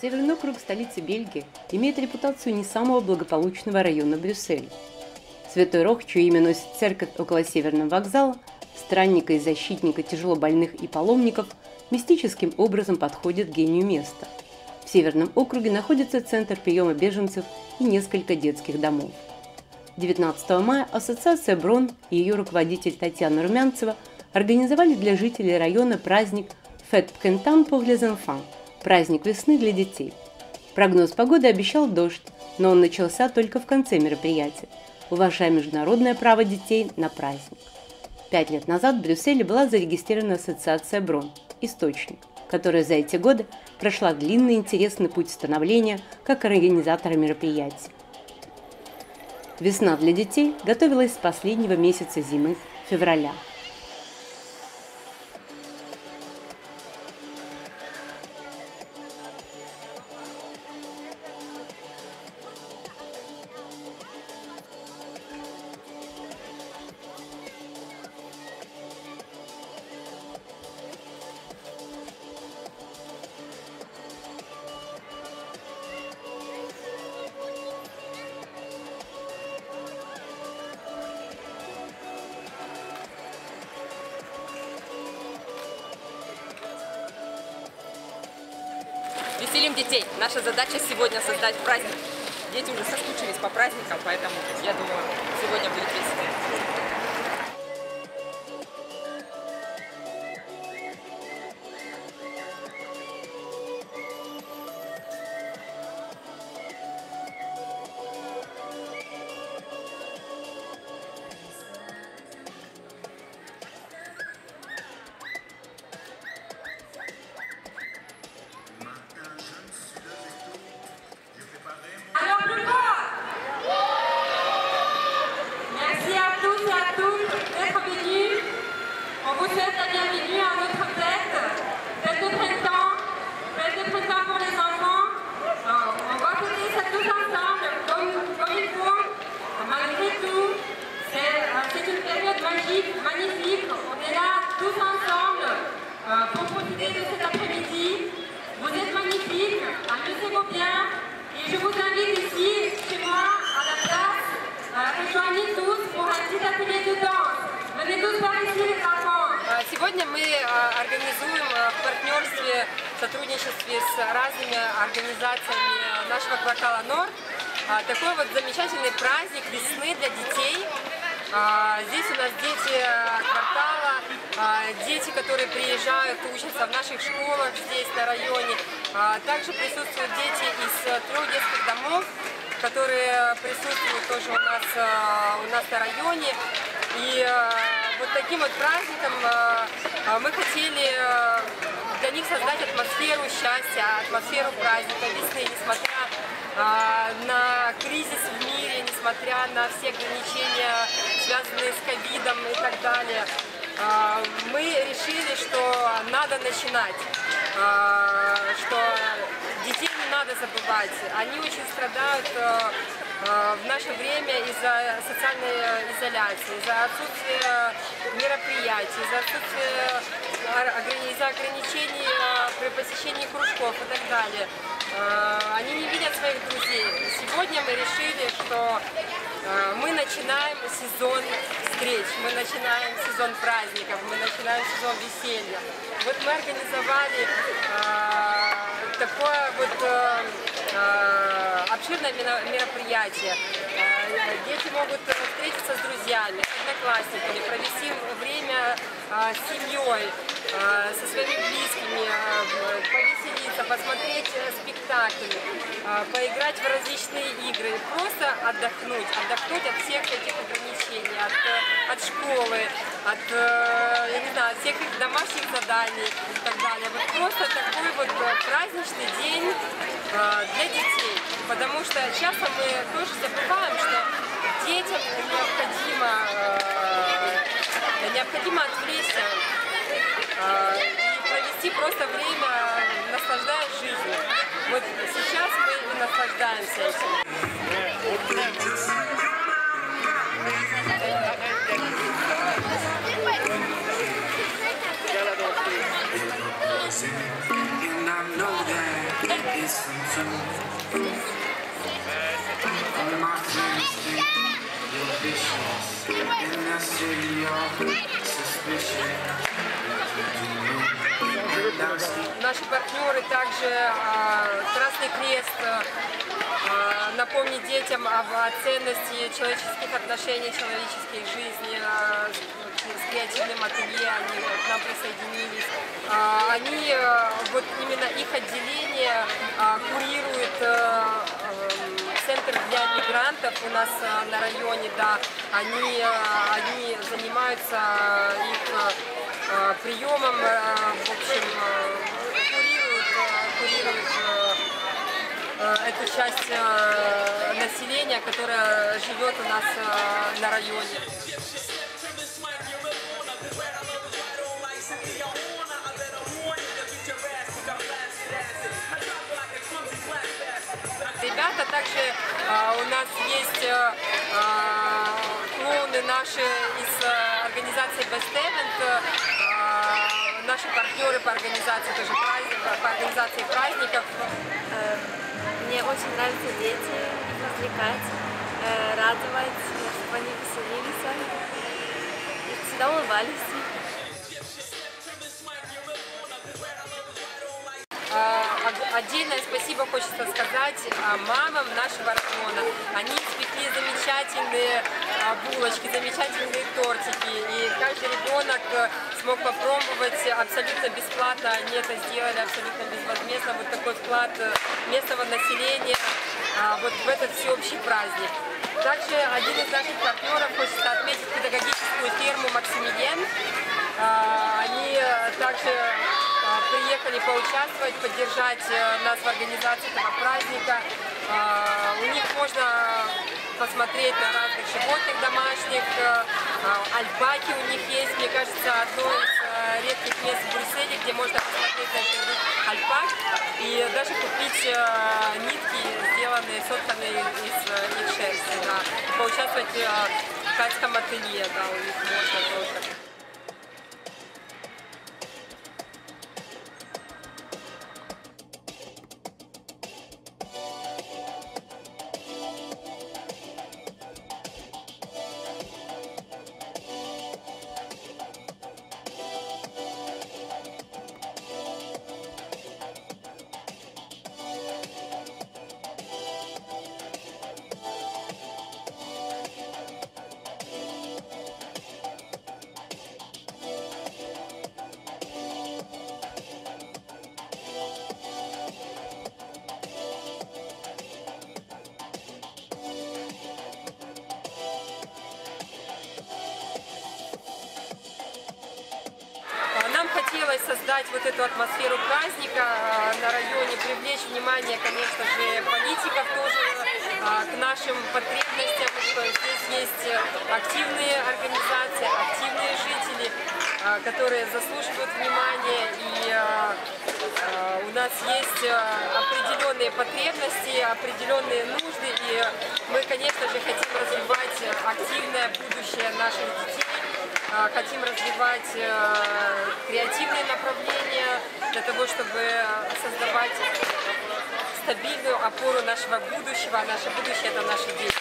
Северный округ столицы Бельгии имеет репутацию не самого благополучного района Брюсселя. Святой Рох, чье имя носит церковь около Северного вокзала, странника и защитника тяжело больных и паломников, мистическим образом подходит гению места. В Северном округе находится центр приема беженцев и несколько детских домов. 19 мая Ассоциация Брон и ее руководитель Татьяна Румянцева организовали для жителей района праздник Fête Printemps pour les праздник весны для детей. Прогноз погоды обещал дождь, но он начался только в конце мероприятия, уважая международное право детей на праздник. Пять лет назад в Брюсселе была зарегистрирована ассоциация Брон «Источник», которая за эти годы прошла длинный интересный путь становления как организатора мероприятий. Весна для детей готовилась с последнего месяца зимы – февраля – Веселим детей. Наша задача сегодня создать праздник. Дети уже соскучились по праздникам, поэтому я думаю, сегодня будет весело. Сегодня мы а, организуем а, в партнерстве, в сотрудничестве с разными организациями нашего квартала Норд а, такой вот замечательный праздник весны для детей. Здесь у нас дети квартала, дети, которые приезжают, учатся в наших школах здесь на районе. Также присутствуют дети из трех детских домов, которые присутствуют тоже у нас, у нас на районе. И вот таким вот праздником э, э, мы хотели э, для них создать атмосферу счастья, атмосферу праздника весны, несмотря на кризис в мире, несмотря на все ограничения, связанные с ковидом и так далее. Мы решили, что надо начинать, что детей не надо забывать. Они очень страдают наше время из-за социальной изоляции, из-за отсутствия мероприятий, из-за отсутствия из-за ограничений э, при посещении кружков и так далее. Э, они не видят своих друзей. Сегодня мы решили, что мы начинаем сезон встреч, мы начинаем сезон праздников, мы начинаем сезон веселья. Вот мы организовали такое вот обширное мероприятие. Э, дети могут встретиться с друзьями, с одноклассниками, провести время э, с семьей, э, со своими близкими, повеселиться, посмотреть спектакли, поиграть в различные игры, просто отдохнуть, отдохнуть от всех этих ограничений, от, от школы, от, я не знаю, от всех их домашних заданий и так далее. Вот просто такой вот праздничный день для детей. Потому что часто мы тоже забываем, что детям необходимо, э, необходимо отвлечься э, и провести просто время, наслаждаясь жизнью. Вот сейчас мы и наслаждаемся этим. And I know that listen to. All Наши партнеры также а, Красный Крест а, а, напомнить детям об ценности человеческих отношений, человеческой жизни. с креативным ателье они к нам присоединились. Они, вот именно их отделение курирует центр для мигрантов у нас а, на районе, да. Они, а, они занимаются их а, приемом, в общем, курируют, курируют эту часть населения, которая живет у нас на районе. Ребята также а, у нас есть а, а, клоуны наши из а, организации Best Event, а, наши партнеры по организации тоже праздников, по организации праздников. Э, Мне очень нравится дети, их развлекать, э, радовать, э, чтобы они веселились и всегда улыбались. Отдельное спасибо хочется сказать а, мамам нашего района. Они испекли замечательные а, булочки, замечательные тортики. И каждый ребенок э, смог попробовать абсолютно бесплатно. Они это сделали абсолютно безвозмездно. Вот такой вклад э, местного населения вот в этот всеобщий праздник. Также один из наших партнеров хочется отметить педагогическую ферму «Максимилиан». А, Они э, также приехали поучаствовать, поддержать э, нас в организации этого праздника. А, У них можно посмотреть на разных животных домашних. э, а, Альпаки у них есть, мне кажется, одно из э, редких мест в Брюсселе, где можно посмотреть на альпак и даже купить нитки, сделанные, сотканные из их шерсти. Да. Поучаствовать в ткацком ателье, да, у них можно тоже. Создать вот эту атмосферу праздника а, на районе, привлечь внимание, конечно же, политиков тоже а, к нашим потребностям, что здесь есть активные организации, активные жители, которые заслуживают внимания, и у нас есть определенные потребности, определенные нужды, и мы, конечно же, хотим развивать активное будущее наших детей, Хотим развивать э, креативные направления для того, чтобы создавать стабильную опору нашего будущего. Наше будущее – это наши дети.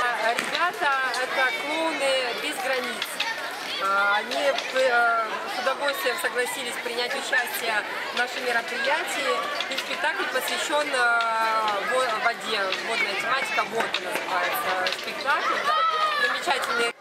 А, Ребята – это клоуны без границ. А, Они э, с удовольствием согласились принять участие в нашем мероприятии. И спектакль посвящен э, во- воде, водная тематика, вода называется спектакль. да. Замечательный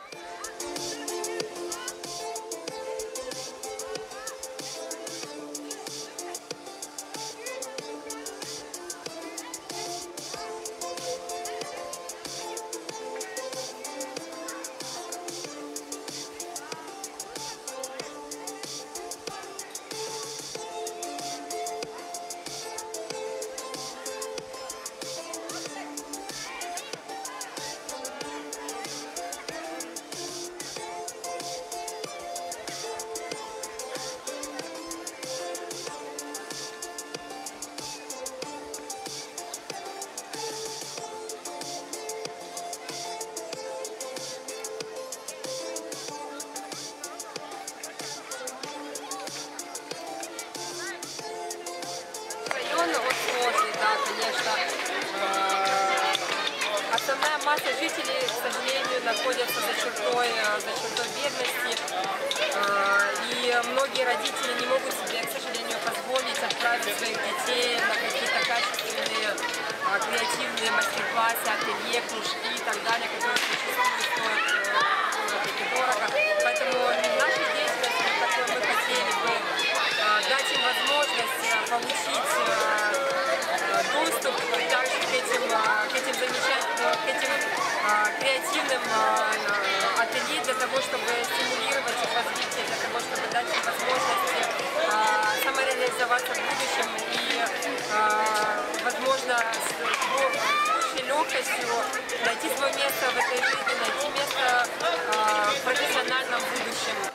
масса жителей, к сожалению, находятся за чертой, э, за чертой бедности. Э, И многие родители не могут себе, к сожалению, позволить отправить своих детей на какие-то качественные, э, креативные мастер-классы, ателье, кружки и так далее, которые зачастую креативным э, э, ателье для того, чтобы стимулировать их развитие, для того, чтобы дать им возможности э, самореализоваться в будущем и, возможно, с бо- с большей легкостью найти свое место в этой жизни, найти место в профессиональном будущем.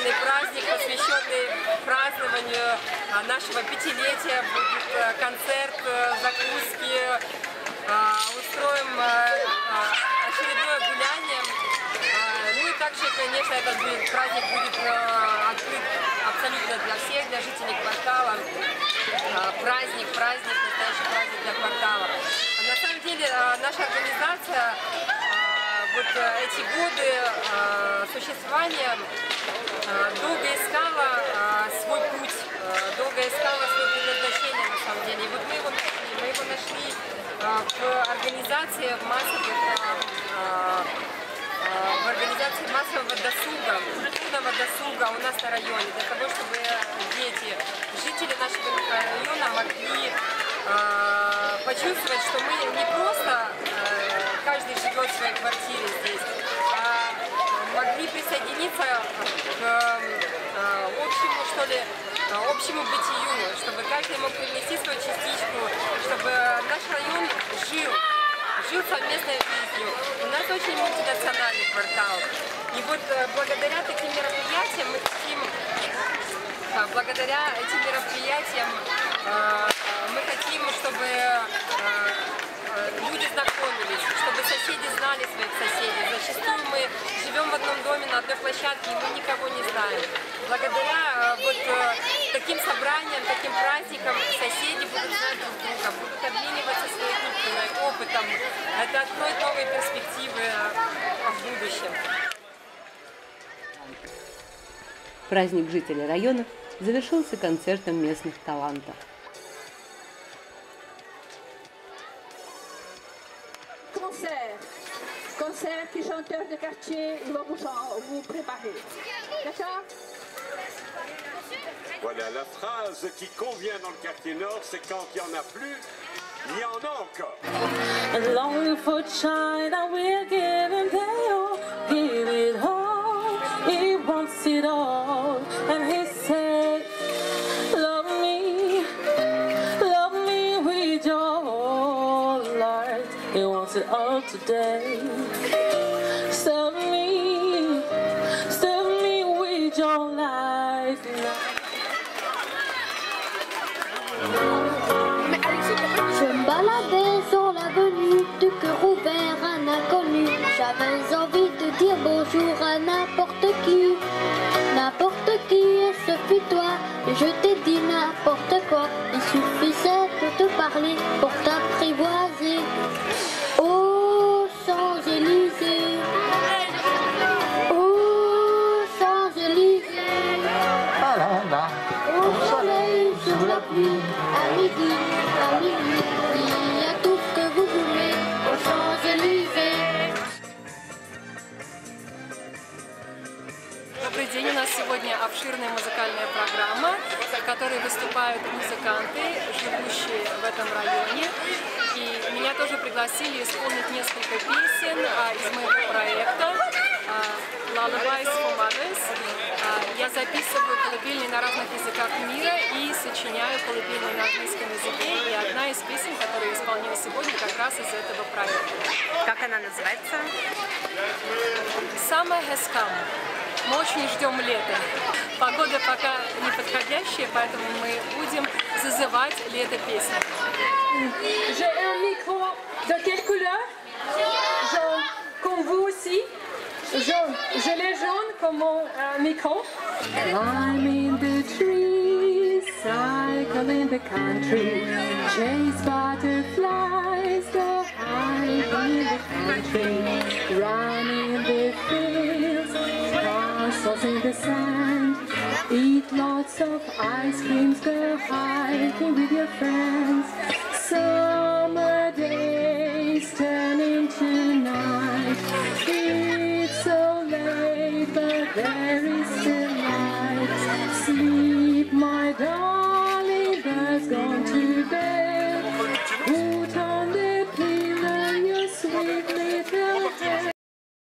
Замечательный праздник, посвященный празднованию а, нашего пятилетия. Будет э, концерт, э, закуски, а, устроим а, а, очередное гуляние. Ну и также, конечно, этот праздник будет открыт абсолютно для всех, для жителей квартала. Праздник, праздник, настоящий праздник для квартала. На самом деле наша организация вот э, эти годы существования долго искала а, свой путь, а, долго искала свое предназначение на самом деле. И вот мы его нашли, мы его нашли в организации массовых в организации массового досуга, культурного досуга у нас на районе, для того, чтобы дети, жители нашего микрорайона могли почувствовать, что мы не просто э, каждый живет в своей квартире здесь, могли присоединиться к э, общему, что ли, э, общему бытию, чтобы каждый мог привнести свою частичку, чтобы наш район жил, жил совместной жизнью. У нас очень мультинациональный квартал. И вот э, благодаря таким мероприятиям мы хотим Благодаря этим мероприятиям мы хотим, чтобы люди знакомились, чтобы соседи знали своих соседей. Зачастую мы живем в одном доме на одной площадке, и мы никого не знаем. Благодаря э, вот э, таким собраниям, таким праздникам соседи будут знать друг друга, будут обмениваться своей культурой, опытом. Это откроет новые перспективы э, в будущем. Праздник жителей района завершился концертом местных талантов. Chanteurs de quartier ils vont vous, vous préparer. D'accord? Voilà, la phrase qui convient dans le quartier nord, c'est quand il n'y en a plus, il y en a encore. And longing for China, we're giving they all, give it all. He wants it all, baladais sur l'avenue, de cœur ouvert un inconnu. J'avais envie de dire bonjour à n'importe qui. N'importe qui, et ce fut toi. Et je t'ai dit n'importe quoi. Il suffisait de te parler pour t'apprivoiser. Этом районе. И меня тоже пригласили исполнить несколько песен а, из моего проекта а, Lullabies for Mothers. А, Я записываю колыбельные на разных языках мира и сочиняю колыбельные на английском языке. И одна из песен, которую я исполнила сегодня, как раз из этого проекта. Как она называется? Summer has come. Мы очень ждем лета. Погода пока неподходящая, поэтому мы будем зазывать лето песней. J'ai un micro de quelle couleur Jaune. Comme vous aussi Jaune. Je l'ai jaune comme mon euh, micro. Climb in the trees, cycle in the country, chase butterflies, go hide in the country, run in the fields, castles in the sand, Eat lots of ice creams, go hiking with your friends. Summer days turn into night. It's so late, but there is still light. Sleep, my darling, has gone